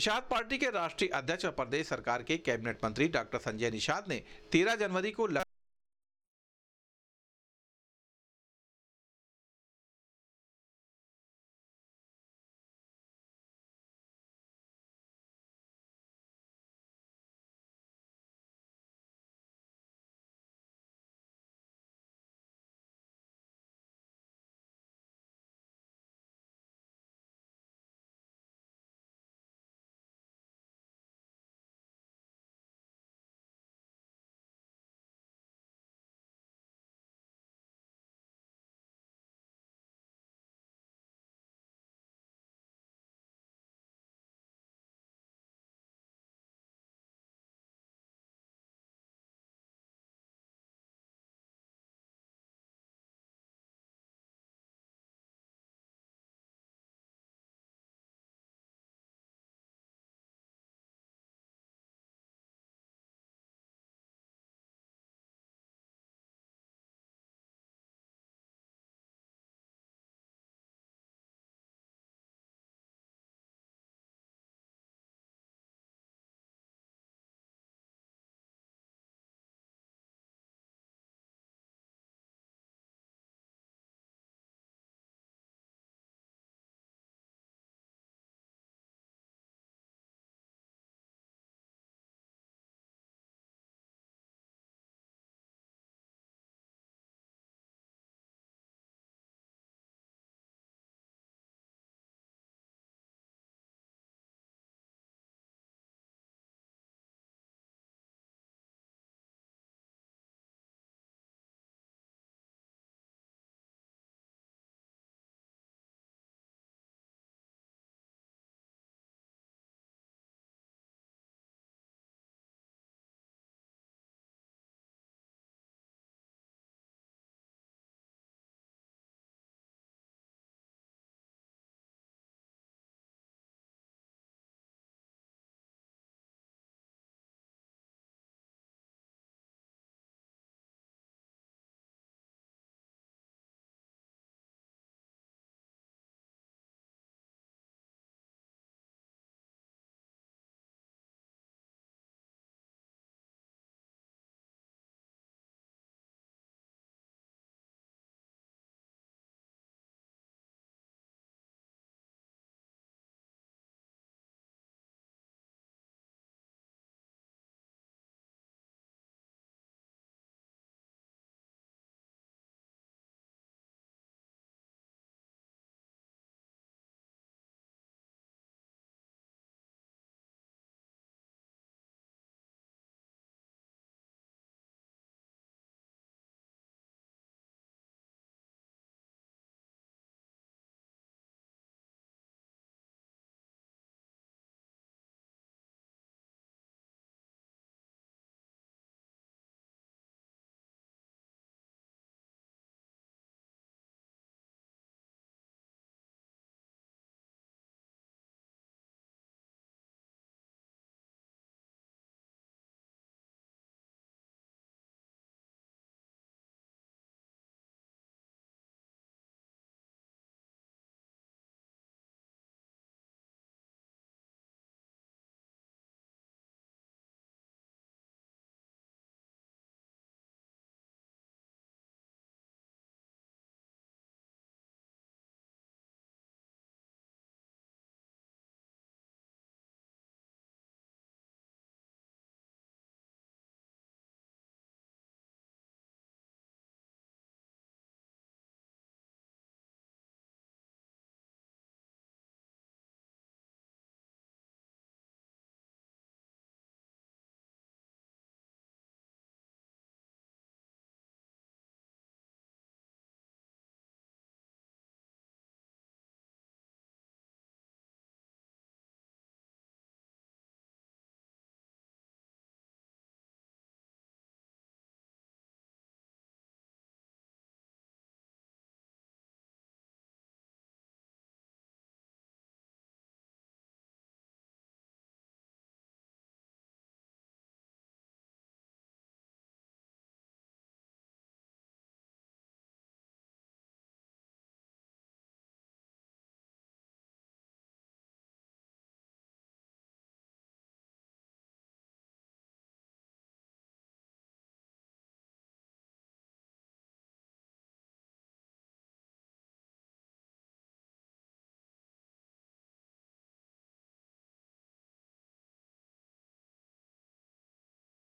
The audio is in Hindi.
निषाद पार्टी के राष्ट्रीय अध्यक्ष और प्रदेश सरकार के कैबिनेट मंत्री डॉक्टर संजय निषाद ने 13 जनवरी को